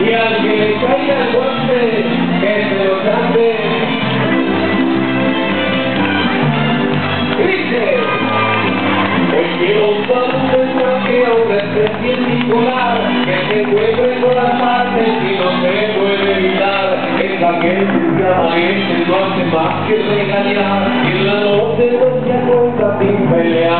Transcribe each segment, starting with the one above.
Y al que le caiga el golpe, que se lo cante. Dice, hoy quiero usar un mensaje a un especial singular, que se vuelve por las partes y no se puede evitar. Es aquel que aparece no hace más que regañar, y en la noche no se acuesta sin pelear.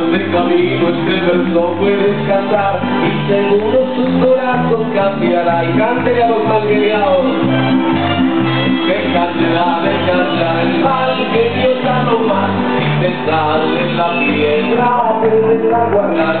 de camino este verso puedes cantar, y seguro su corazón cambiará, y cántele a los malgeniados. Déjatela, déjatela, el mal genio ya no más Si te sale la piedra, déjala guardar